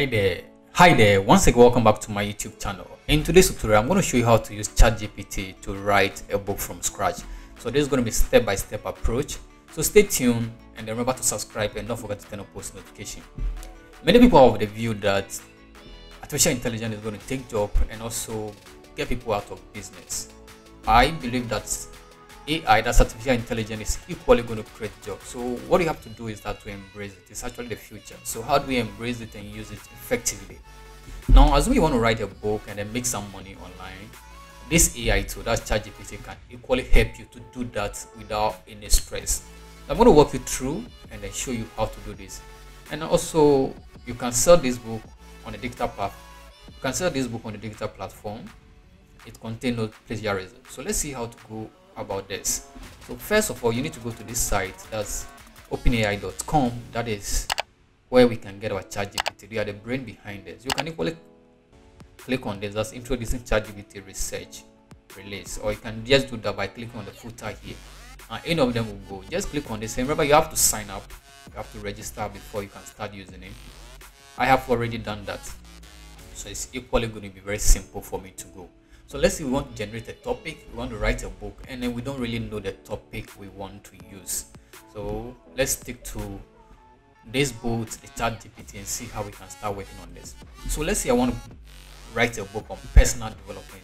Hi there. Hi there. Once again, welcome back to my YouTube channel. In today's tutorial, I'm going to show you how to use ChatGPT to write a book from scratch. So this is going to be step-by-step -step approach. So stay tuned and remember to subscribe and don't forget to turn on post notification. Many people have the view that artificial intelligence is going to take job and also get people out of business. I believe that AI, that's artificial intelligence, is equally going to create jobs. So what you have to do is that to embrace it. It's actually the future. So how do we embrace it and use it effectively? Now, as we want to write a book and then make some money online, this AI tool, that's ChatGPT, can equally help you to do that without any stress. I'm going to walk you through and then show you how to do this. And also, you can sell this book on a digital platform. You can sell this book on a digital platform. It contains no plagiarism. So let's see how to go about this. So first of all, you need to go to this site. That's openai.com. That is where we can get our ChatGPT. They are the brain behind this. You can equally click on this. That's introducing ChatGPT research release. Or you can just do that by clicking on the footer here. And any of them will go. Just click on this. And remember, you have to sign up. You have to register before you can start using it. I have already done that. So it's equally going to be very simple for me to go. So let's say we want to generate a topic, we want to write a book, and then we don't really know the topic we want to use. So let's stick to this book, the chat GPT, and see how we can start working on this. So let's say I want to write a book on personal development.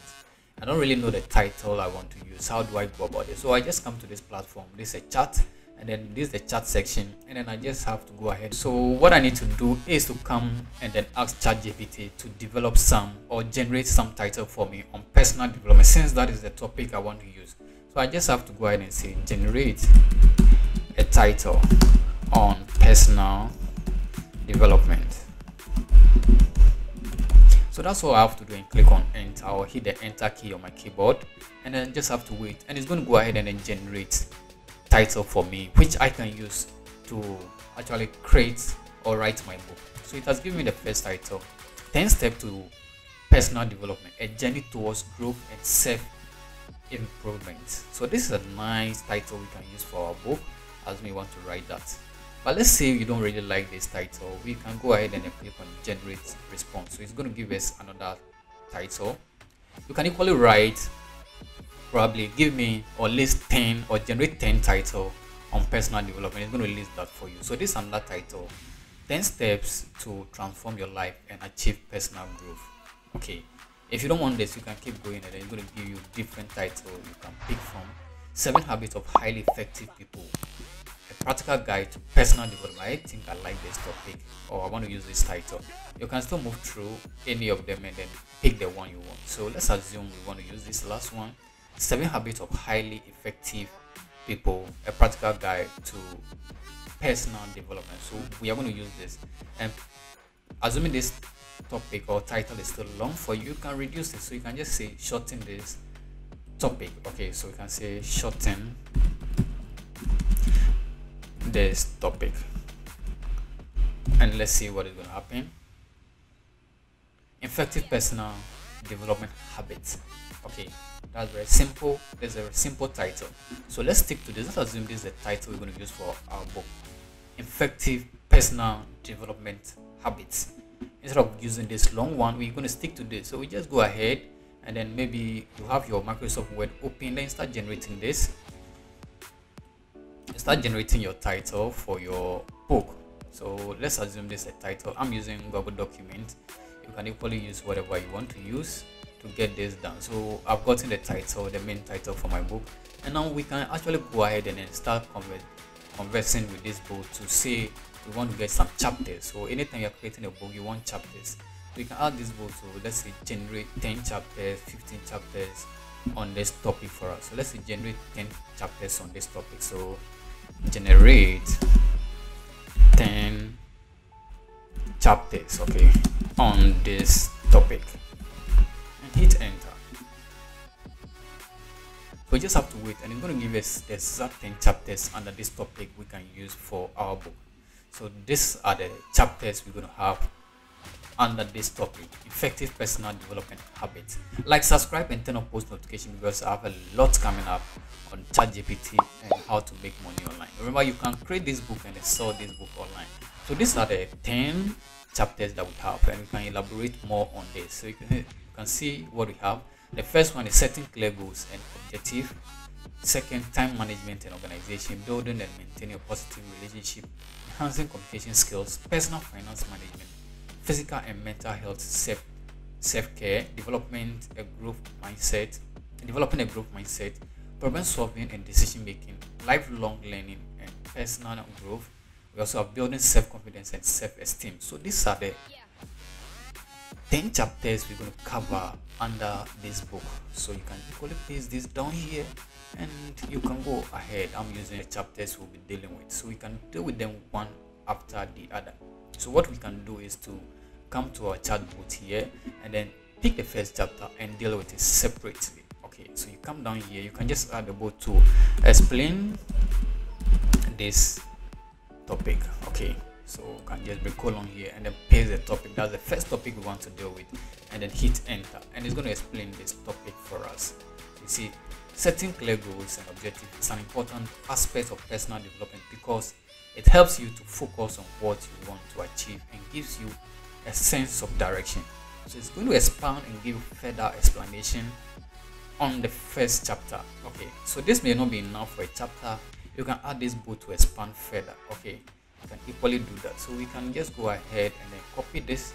I don't really know the title I want to use. How do I go about it? So I just come to this platform. This is a chat and then this is the chat section and then I just have to go ahead. So what I need to do is to come and then ask ChatGPT to develop some or generate some title for me on personal development since that is the topic I want to use. So I just have to go ahead and say generate a title on personal development. So that's all I have to do and click on enter or hit the enter key on my keyboard and then just have to wait and it's going to go ahead and then generate title for me which I can use to actually create or write my book. So it has given me the first title 10 steps to personal development a journey towards growth and self improvement. So this is a nice title we can use for our book as we want to write that. But let's say you don't really like this title, we can go ahead and click on generate response. So it's going to give us another title. You can equally write probably give me or list 10 or generate 10 title on personal development. It's going to list that for you. So this is another title. 10 steps to transform your life and achieve personal growth. Okay. If you don't want this you can keep going and it's going to give you different title you can pick from. Seven habits of highly effective people. A practical guide to personal development. I think i like this topic or i want to use this title. You can still move through any of them and then pick the one you want. So let's assume we want to use this last one seven habits of highly effective people a practical guide to personal development. So we are going to use this. And assuming this topic or title is still long for you you can reduce it. So you can just say shorten this topic. Okay so we can say shorten this topic. And let's see what is going to happen. Effective personal development habits. Okay that's very simple. There's a very simple title. So let's stick to this. Let's assume this is the title we're going to use for our book. Effective personal development habits. Instead of using this long one we're going to stick to this. So we just go ahead and then maybe you have your microsoft word open. Then start generating this. Start generating your title for your book. So let's assume this is a title. I'm using google document you can equally use whatever you want to use to get this done. So i've gotten the title the main title for my book. And now we can actually go ahead and then start convert, conversing with this book to say we want to get some chapters. So anytime you're creating a book you want chapters. So you can add this book to let's say generate 10 chapters 15 chapters on this topic for us. So let's say generate 10 chapters on this topic. So generate 10 chapters okay on this topic. And hit enter. We just have to wait and it's going to give us the exact 10 chapters under this topic we can use for our book. So these are the chapters we're going to have under this topic. Effective personal development habits. Like subscribe and turn on post notification because i have a lot coming up on chat gpt and how to make money online. Remember you can create this book and sell this book online. So these are the 10 chapters that we have and we can elaborate more on this. So you can, you can see what we have. The first one is setting clear goals and objective. Second time management and organization building and maintaining a positive relationship enhancing communication skills personal finance management physical and mental health self self-care development a growth mindset developing a growth mindset problem solving and decision making lifelong learning and personal growth we also have building self-confidence and self-esteem. So these are the 10 chapters we're going to cover under this book. So you can equally paste this down here and you can go ahead. I'm using the chapters we'll be dealing with. So we can deal with them one after the other. So what we can do is to come to our chatbot here and then pick the first chapter and deal with it separately. Okay so you come down here. You can just add both to explain this topic okay? So can just bring colon here and then paste the topic. That's the first topic we want to deal with and then hit enter. And it's going to explain this topic for us. You see setting clear goals and objectives is an important aspect of personal development because it helps you to focus on what you want to achieve and gives you a sense of direction. So it's going to expand and give further explanation on the first chapter okay? So this may not be enough for a chapter you can add this book to expand further okay? You can equally do that. So we can just go ahead and then copy this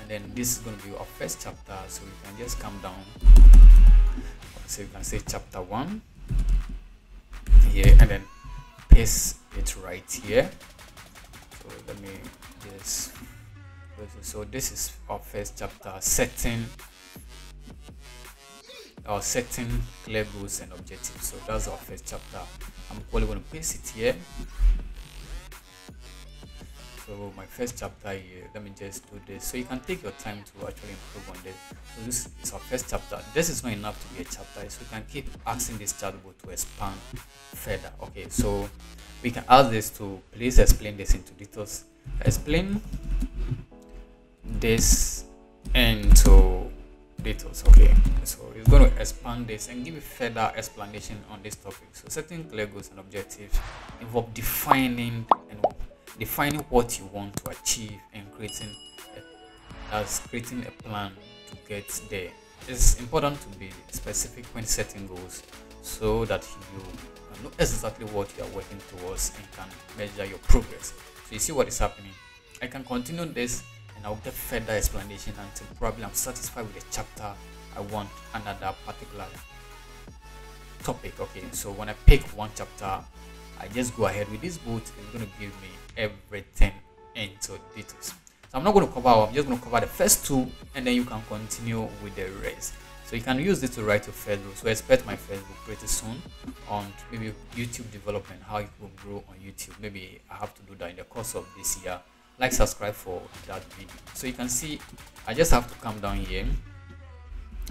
and then this is going to be our first chapter. So we can just come down. So you can say chapter one here and then paste it right here. So let me just so this is our first chapter setting our setting clear goals and objectives. So that's our first chapter i'm probably going to paste it here. So my first chapter here let me just do this. So you can take your time to actually improve on this. So this is our first chapter. This is not enough to be a chapter so you can keep asking this chatbot to expand further. Okay so we can ask this to please explain this into details. Explain this into details okay? So it's going to expand this and give a further explanation on this topic. So setting clear goals and objectives involve defining and defining what you want to achieve and creating a, as creating a plan to get there. It's important to be specific when setting goals so that you know exactly what you are working towards and can measure your progress. So you see what is happening? I can continue this and I'll get further explanation until probably I'm satisfied with the chapter I want another particular topic. Okay, so when I pick one chapter, I just go ahead with this bot. It's going to give me everything into details. So I'm not going to cover, I'm just going to cover the first two and then you can continue with the rest. So you can use this to write your Facebook. So expect my Facebook pretty soon on maybe YouTube development, how it will grow on YouTube. Maybe I have to do that in the course of this year like subscribe for that video. So you can see i just have to come down here.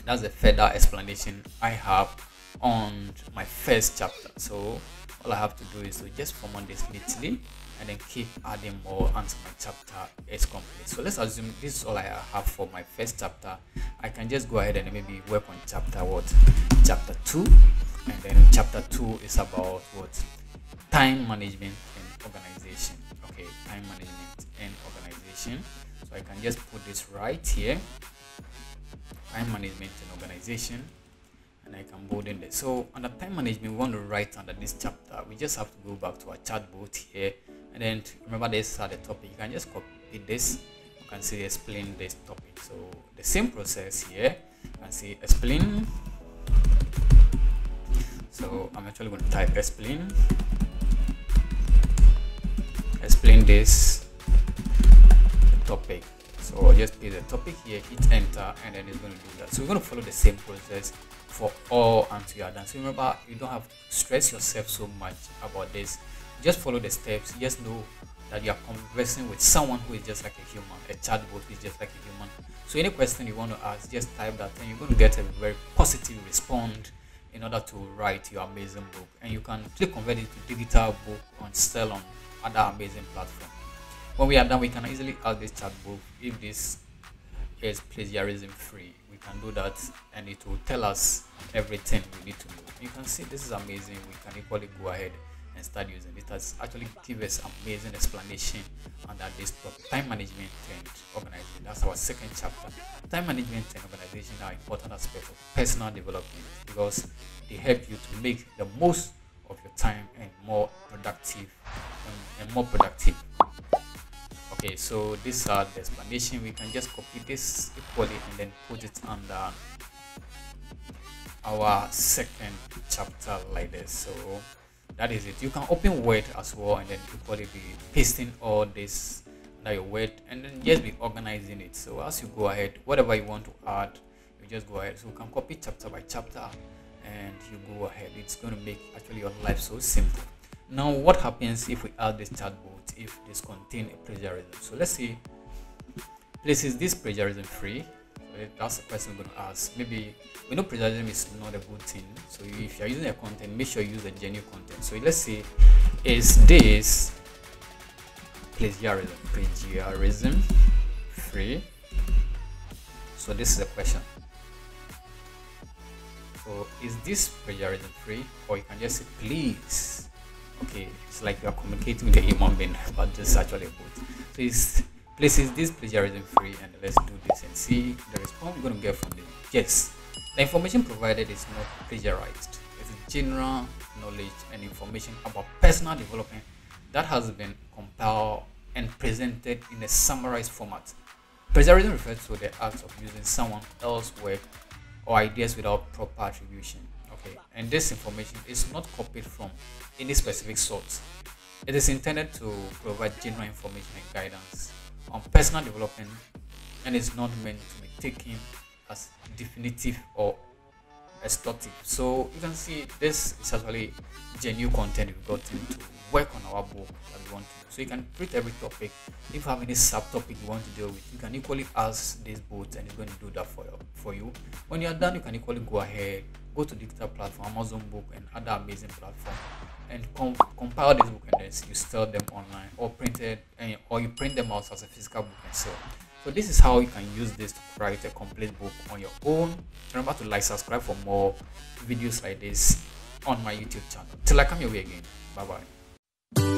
That's a further explanation i have on my first chapter. So all i have to do is to just format this neatly and then keep adding more until my chapter is complete. So let's assume this is all i have for my first chapter. I can just go ahead and maybe work on chapter what? Chapter two. And then chapter two is about what? Time management and organization okay time management and organization. So i can just put this right here. Time management and organization. And i can bold in there so under time management we want to write under this chapter. We just have to go back to our chatbot here. And then remember this are the topic. You can just copy this. You can see explain this topic. So the same process here. Can see explain. So i'm actually going to type explain explain this topic. So I'll just paste the topic here hit enter and then it's going to do that. So we're going to follow the same process for all until you are done. So remember you don't have to stress yourself so much about this. Just follow the steps. Just know that you are conversing with someone who is just like a human. A chatbot is just like a human. So any question you want to ask just type that and you're going to get a very positive response in order to write your amazing book. And you can convert it to digital book on sell on other amazing platform. When we are done we can easily add this chat book. If this is plagiarism free we can do that and it will tell us everything we need to know. You can see this is amazing. We can equally go ahead and and start using it. Has actually give us amazing explanation under this topic. Time management and organization. That's our second chapter. Time management and organization are important aspects of personal development because they help you to make the most of your time and more productive and, and more productive. Okay so these are the explanation. We can just copy this equally and then put it under our second chapter like this. So that is it. You can open word as well and then equally be pasting all this under your word and then just be organizing it. So as you go ahead whatever you want to add you just go ahead. So you can copy chapter by chapter and you go ahead it's going to make actually your life so simple now what happens if we add this chatbot if this contain a plagiarism so let's say this is this plagiarism free that's the question I'm going to ask. Maybe we know plagiarism is not a good thing. So if you're using a content, make sure you use a genuine content. So let's say, is this plagiarism? Plagiarism free? So this is the question. Is this plagiarism free? Or you can just say please. Okay, it's like you are communicating with the human being, but this actually a bot. So is this plagiarism free and let's do this and see the response we're going to get from them yes the information provided is not plagiarized it's general knowledge and information about personal development that has been compiled and presented in a summarized format plagiarism refers to the act of using someone else's work or ideas without proper attribution. Okay. And this information is not copied from any specific source. It is intended to provide general information and guidance on personal development and is not meant to be taken as definitive or extortive. So you can see this is actually genuine content we've gotten to work on our book that we want to. So you can treat every topic. If you have any subtopic you want to deal with, you can equally ask this bot and it's going to do that for you. For you. When you are done, you can equally go ahead, go to digital platform, Amazon Book, and other amazing platform and com compile this book and then you sell them online or printed and, or you print them out as a physical book and sell so this is how you can use this to write a complete book on your own. Remember to like subscribe for more videos like this on my youtube channel. Till i come your way again. Bye bye